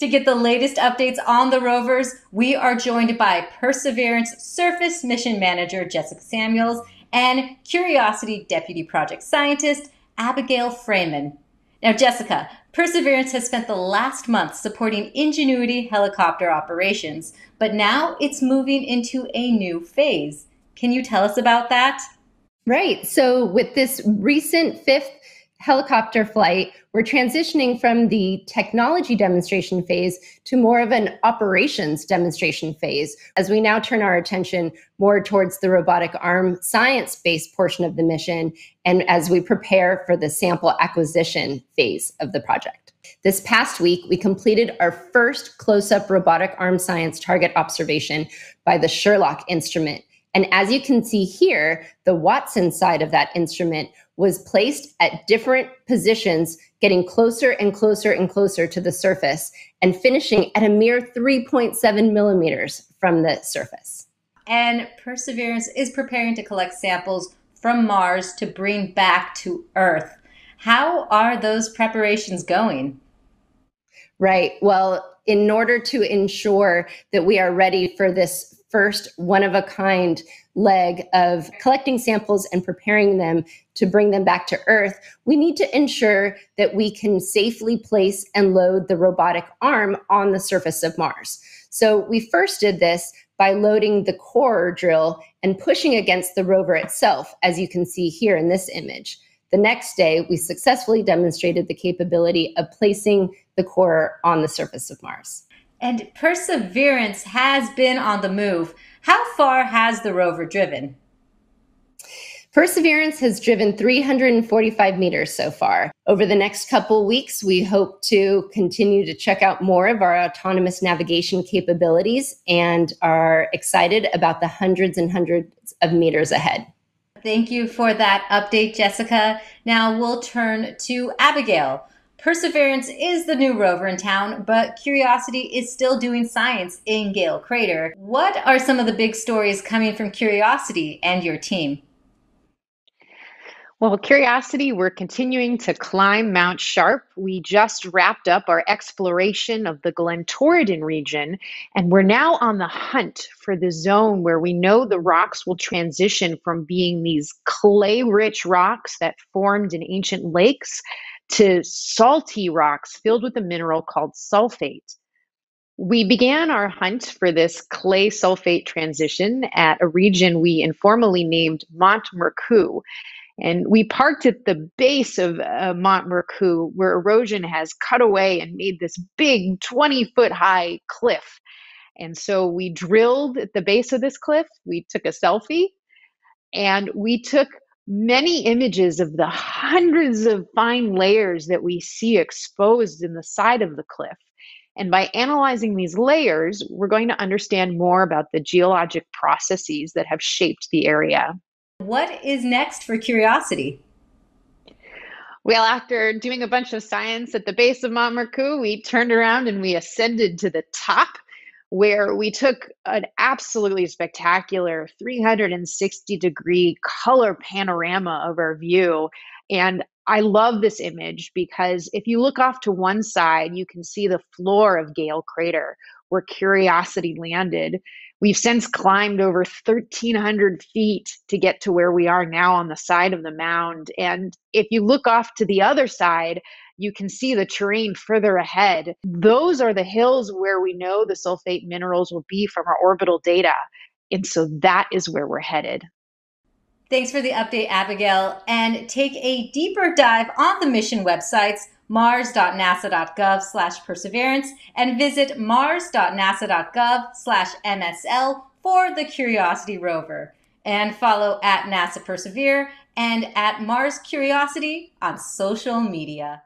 To get the latest updates on the rovers, we are joined by Perseverance Surface Mission Manager Jessica Samuels and Curiosity Deputy Project Scientist Abigail Fraeman. Now, Jessica, Perseverance has spent the last month supporting Ingenuity helicopter operations, but now it's moving into a new phase. Can you tell us about that? Right. So, with this recent fifth helicopter flight, we're transitioning from the technology demonstration phase to more of an operations demonstration phase as we now turn our attention more towards the robotic arm science based portion of the mission and as we prepare for the sample acquisition phase of the project. This past week, we completed our first close up robotic arm science target observation by the SHERLOC instrument. And as you can see here, the Watson side of that instrument was placed at different positions, getting closer and closer and closer to the surface and finishing at a mere 3.7 millimeters from the surface. And Perseverance is preparing to collect samples from Mars to bring back to Earth. How are those preparations going? Right. Well, in order to ensure that we are ready for this first one of a kind leg of collecting samples and preparing them to bring them back to Earth, we need to ensure that we can safely place and load the robotic arm on the surface of Mars. So we first did this by loading the core drill and pushing against the rover itself, as you can see here in this image. The next day, we successfully demonstrated the capability of placing the core on the surface of Mars. And Perseverance has been on the move. How far has the rover driven? Perseverance has driven 345 meters so far. Over the next couple weeks, we hope to continue to check out more of our autonomous navigation capabilities and are excited about the hundreds and hundreds of meters ahead. Thank you for that update, Jessica. Now we'll turn to Abigail. Perseverance is the new rover in town, but Curiosity is still doing science in Gale Crater. What are some of the big stories coming from Curiosity and your team? Well, Curiosity, we're continuing to climb Mount Sharp. We just wrapped up our exploration of the Glen Torridon region, and we're now on the hunt for the zone where we know the rocks will transition from being these clay rich rocks that formed in ancient lakes to salty rocks filled with a mineral called sulfate. We began our hunt for this clay sulfate transition at a region we informally named Mont Mercou. And we parked at the base of uh, Mont Mercou, where erosion has cut away and made this big 20 foot high cliff. And so we drilled at the base of this cliff, we took a selfie, and we took many images of the hundreds of fine layers that we see exposed in the side of the cliff. And by analyzing these layers, we're going to understand more about the geologic processes that have shaped the area. What is next for Curiosity? Well, after doing a bunch of science at the base of Mont Mercou, we turned around and we ascended to the top where we took an absolutely spectacular 360 degree color panorama of our view. And I love this image because if you look off to one side, you can see the floor of Gale Crater where Curiosity landed. We've since climbed over 1,300 feet to get to where we are now on the side of the mound. And if you look off to the other side, you can see the terrain further ahead. Those are the hills where we know the sulfate minerals will be from our orbital data. And so that is where we're headed. Thanks for the update, Abigail. And take a deeper dive on the mission websites mars.nasa.gov slash perseverance and visit mars.nasa.gov slash MSL for the Curiosity rover. And follow at NASA Persevere and at Mars Curiosity on social media.